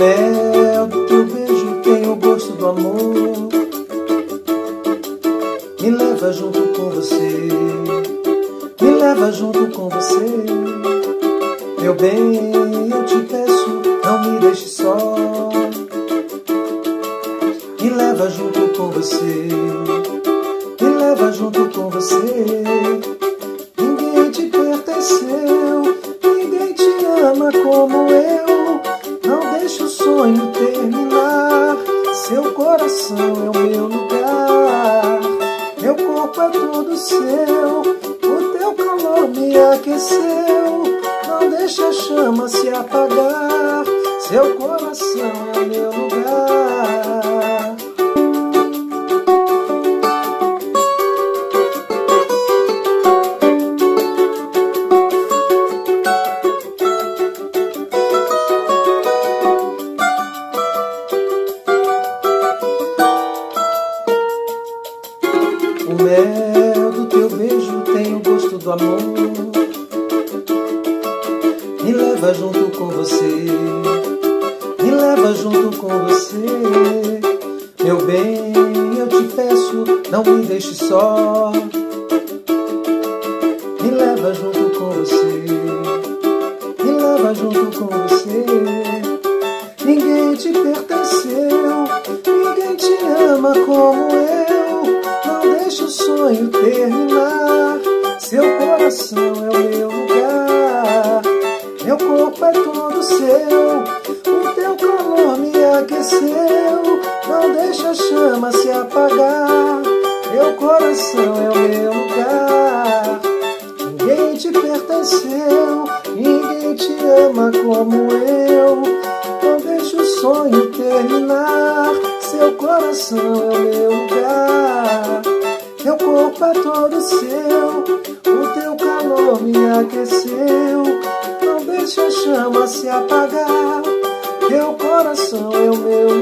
mel do teu beijo tem o gosto do amor. Me leva junto com você, me leva junto com você. Meu bem, eu te peço, não me deixe só. Me leva junto com você, me leva junto com você. Ninguém te pertenceu, ninguém te ama como eu. Sonho terminar. Seu coração é o meu lugar. Meu corpo é todo seu. O teu calor me aqueceu. Não deixe a chama se apagar. Seu coração é o meu lugar. O mel do teu beijo tem o gosto do amor. Me leva junto com você. Me leva junto com você. Meu bem, eu te peço, não me deixe só. Me leva junto com você. Me leva junto com você. Ninguém te pertenceu, ninguém te ama como eu. Sonho terminar. Seu coração é o meu lugar. Meu corpo é todo seu. O teu calor me aqueceu. Não deixe a chama se apagar. Meu coração é o meu lugar. Ninguém te pertenceu, ninguém te ama como eu. Não deixe o sonho terminar. Seu coração é o meu lugar. Meu corpo é todo seu, o teu calor me aqueceu. Não deixe a chama se apagar. Teu coração é o meu.